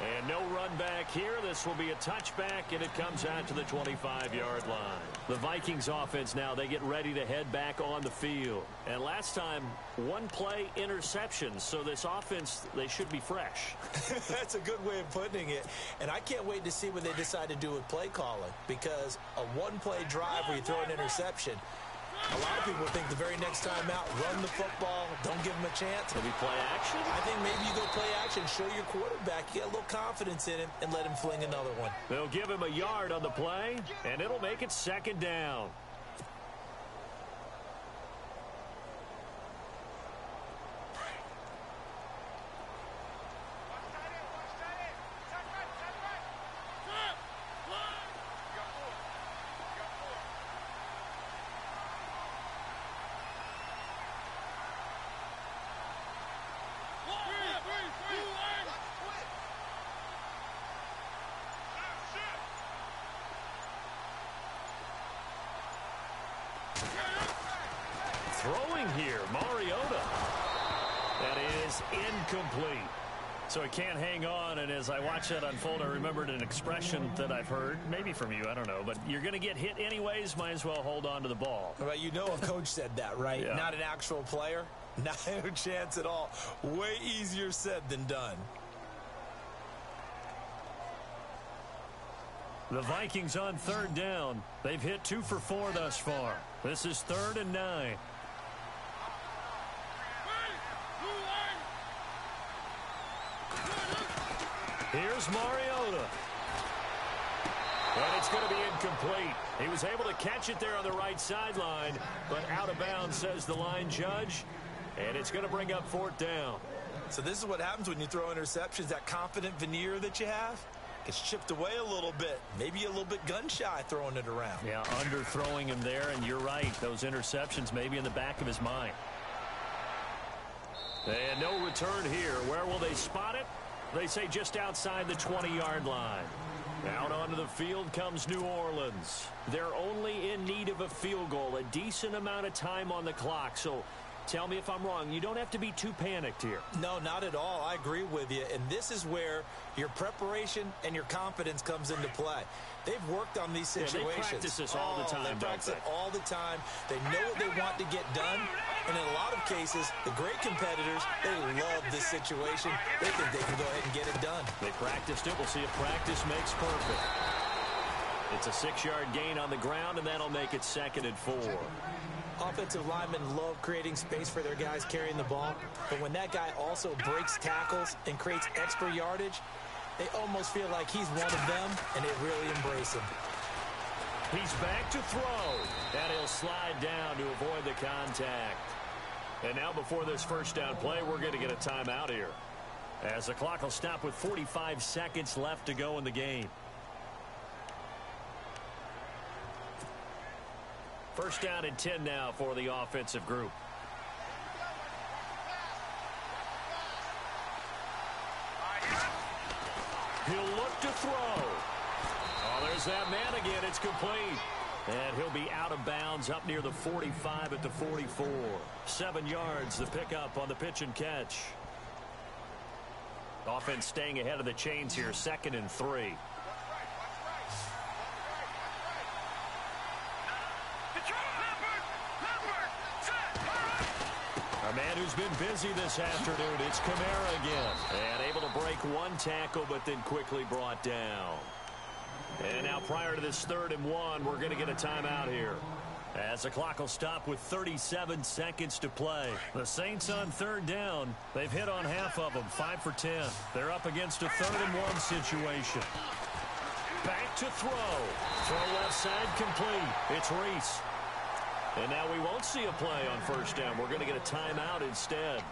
And no run back here. This will be a touchback, and it comes out to the 25-yard line. The Vikings offense now, they get ready to head back on the field. And last time, one play interception. So this offense, they should be fresh. [laughs] That's a good way of putting it. And I can't wait to see what they decide to do with play calling. Because a one-play drive where you throw an interception, a lot of people think the very next time out, run the football, don't give them a chance. Maybe play action? I think maybe you go play action, show your quarterback, get a little confidence in him, and let him fling another one. They'll give him a yard on the play, and it'll make it second down. Incomplete. So he can't hang on, and as I watch that unfold, I remembered an expression that I've heard, maybe from you, I don't know, but you're going to get hit anyways, might as well hold on to the ball. Well, you know a coach said that, right? Yeah. Not an actual player. [laughs] Not a chance at all. Way easier said than done. The Vikings on third down. They've hit two for four thus far. This is third and nine. Here's Mariota. But it's going to be incomplete. He was able to catch it there on the right sideline, but out of bounds, says the line judge. And it's going to bring up fourth down. So this is what happens when you throw interceptions. That confident veneer that you have gets chipped away a little bit. Maybe a little bit gun-shy throwing it around. Yeah, under-throwing him there, and you're right. Those interceptions maybe in the back of his mind. And no return here. Where will they spot it? They say just outside the 20-yard line. Out onto the field comes New Orleans. They're only in need of a field goal, a decent amount of time on the clock. So tell me if I'm wrong. You don't have to be too panicked here. No, not at all. I agree with you. And this is where your preparation and your confidence comes into play. They've worked on these Yeah, they situations. practice this all the Oh, time, They practice it all the time. They know what they want to get done. And in a lot of cases, the great competitors, they love this situation. They think they can go ahead and get it done. They practiced it. We'll see if practice makes perfect. It's a six-yard gain on the ground, and that'll make it second and four. Offensive linemen love creating space for their guys carrying the ball, but when that guy also breaks tackles and creates extra yardage, they almost feel like he's one of them, and they really embrace him. He's back to throw, and he'll slide down to avoid the contact. And now before this first down play, we're going to get a timeout here. As the clock will stop with 45 seconds left to go in the game. First down and 10 now for the offensive group. He'll look to throw. Oh, there's that man again. It's complete. And he'll be out of bounds up near the 45 at the 44. Seven yards, the pickup on the pitch and catch. Offense staying ahead of the chains here, second and three. A man who's been busy this afternoon, it's Kamara again. And able to break one tackle, but then quickly brought down. And now prior to this third and one, we're going to get a timeout here. As the clock will stop with 37 seconds to play. The Saints on third down. They've hit on half of them, 5 for 10. They're up against a third and one situation. Back to throw. Throw left side complete. It's Reese. And now we won't see a play on first down. We're going to get a timeout instead.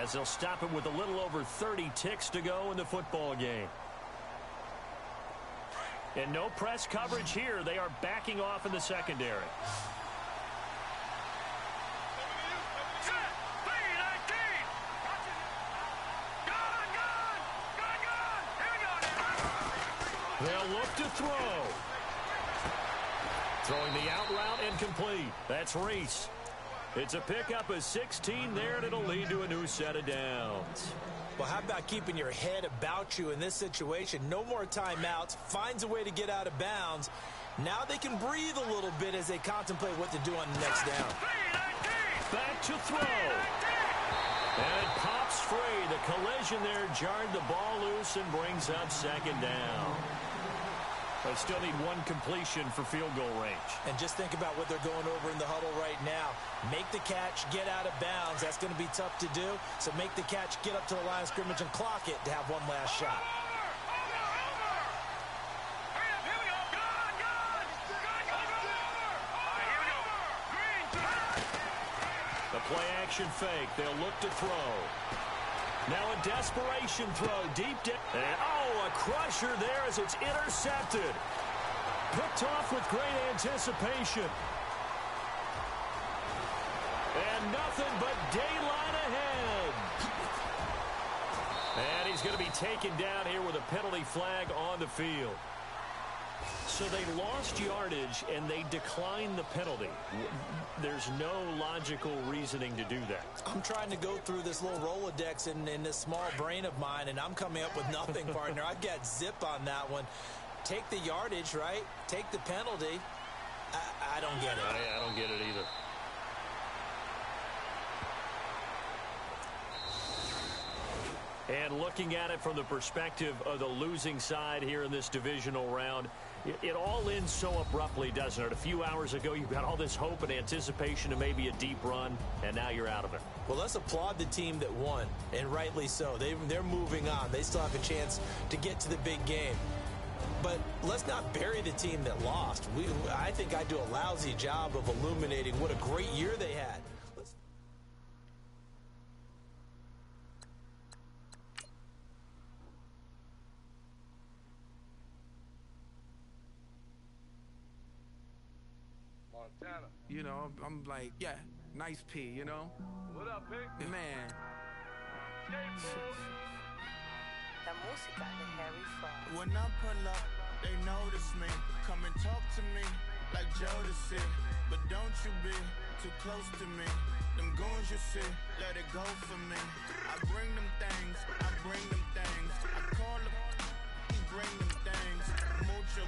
As they'll stop it with a little over 30 ticks to go in the football game. And no press coverage here. They are backing off in the secondary. They'll look to throw. Throwing the out route incomplete. That's Reese. It's a pickup of 16 there, and it'll lead to a new set of downs. Well, how about keeping your head about you in this situation? No more timeouts. Finds a way to get out of bounds. Now they can breathe a little bit as they contemplate what to do on the next down. Back to throw. And it pops free. The collision there jarred the ball loose and brings up second down. They still need one completion for field goal range. And just think about what they're going over in the huddle right now. Make the catch, get out of bounds. That's going to be tough to do. So make the catch, get up to the line of scrimmage, and clock it to have one last shot. The play action fake. They'll look to throw. Now a desperation throw deep down. And oh, a crusher there as it's intercepted. Picked off with great anticipation. And nothing but daylight ahead. And he's going to be taken down here with a penalty flag on the field. So they lost yardage and they declined the penalty. There's no logical reasoning to do that. I'm trying to go through this little Rolodex in, in this small brain of mine, and I'm coming up with nothing, [laughs] partner. I've got zip on that one. Take the yardage, right? Take the penalty. I, I don't get it. I, I don't get it either. And looking at it from the perspective of the losing side here in this divisional round, it, all ends so abruptly, doesn't it? A few hours ago, you've got all this hope and anticipation of maybe a deep run, and now you're out of it. Well, let's applaud the team that won, and rightly so. They, they're moving on. They still have a chance to get to the big game. But let's not bury the team that lost. We, I think I do a lousy job of illuminating what a great year they had. You know, I'm like, yeah, nice P, you know? What up, Pick? Man. La música de Harry Fraud. When I pull up, they notice me. Come and talk to me like Jodeci. But don't you be too close to me. Them goons you see, let it go for me. I bring them things, I bring them things. I call them, he bring them things. Mucho,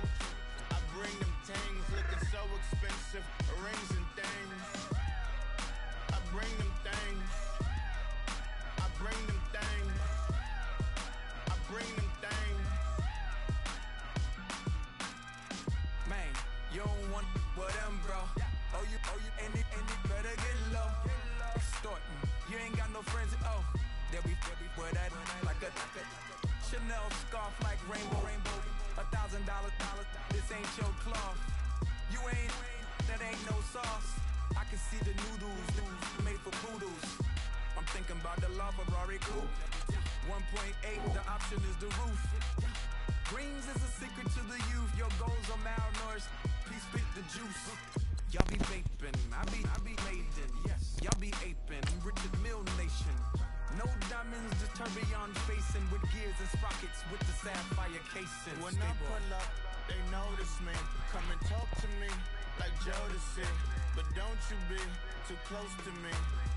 I bring them things. Looking so expensive, rings and things. I bring them things. I bring them things. I bring them things. Man, you don't want with them, bro. Oh, you, oh, you, and it, and it better get low. Extorting. You ain't got no friends, oh. They'll be, they'll be with that, like a, like a Chanel scarf like rainbow, rainbow. A thousand dollars, dollars. This ain't your cloth. You ain't, that ain't no sauce. I can see the noodles, made for poodles. I'm thinking about the La Ferrari coupe. 1.8, the option is the roof. Greens is a secret to the youth. Your goals are malnourished. Please spit the juice. Y'all be vaping, I be, I be maiden. Yes, y'all be aping. Richard Mille Nation. No diamonds, just tourbillon facing with gears and sprockets with the sapphire casing. When I pull up, they notice me. Come and talk to me like Jodeci. But don't you be too close to me.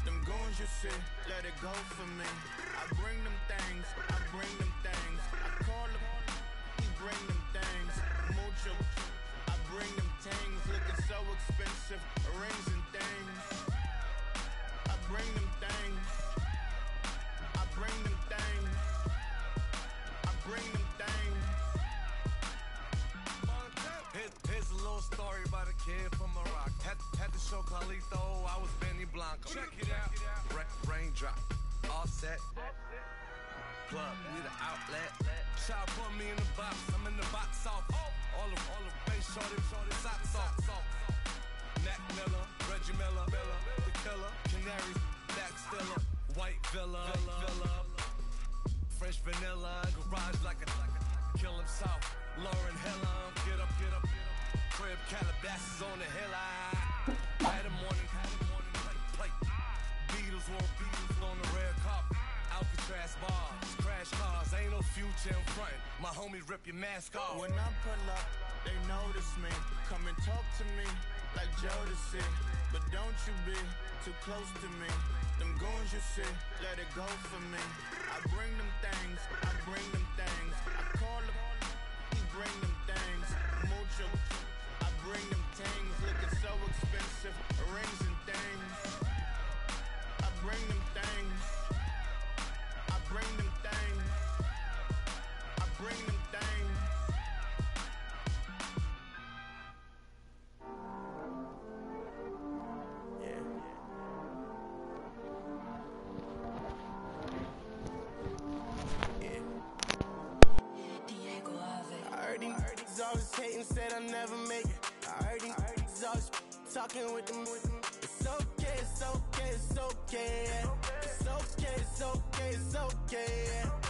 Them goons you see, let it go for me. I bring them things, I bring them things. I call them, he bring them things. Mucho, I bring them things. Looking so expensive, rings and things. I bring them things. I bring them Child put me in the box, I'm in the box off. All the, all the face shorty, shorty, socks off. Mac Miller, Reggie Miller, Miller, the killer, Canaries, back stiller, white villa, villa, French vanilla, garage like a, like a kill him south. Lauren Hiller, get up, get up, get up. Crib Calabasas on the hill. I had a morning, had a morning plate, plate. Beatles want no future in front. My homies rip your mask off. When I pull up, they notice me. Come and talk to me like Jodeci. But don't you be too close to me. Them goons you see, let it go for me. I bring them things, I bring them things. I call them, he bring them things. Mucho, I bring them things. Looking so expensive, rings and things. I bring them things. I bring them things. I bring them things. I heard these always hating, said I'll never make it. I heard these always talking with them. It's okay, it's okay, it's okay. It's okay, it's okay, it's okay. yeah. I